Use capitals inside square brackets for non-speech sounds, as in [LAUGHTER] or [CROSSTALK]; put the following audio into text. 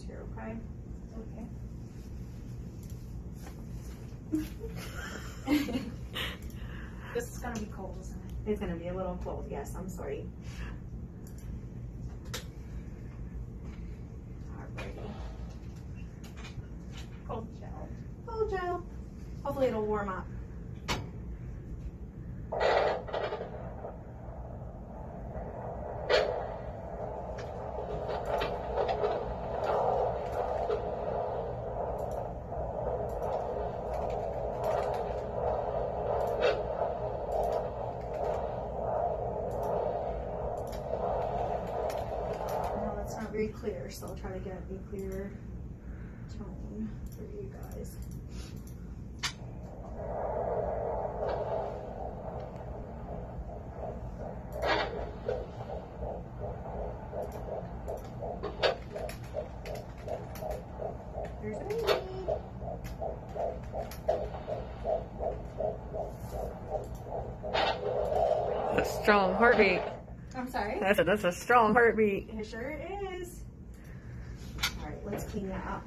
issues here, okay? Okay. [LAUGHS] This is gonna be cold, isn't it? It's gonna be a little cold, yes, I'm sorry. Alrighty. Cold gel. Oh, Joe. Hopefully it'll warm up. No, that's not very clear, so I'll try to get a clearer tone for you guys. There's a. A strong heartbeat. I'm sorry. That's a, that's a strong heartbeat. It sure is. All right, let's clean that up.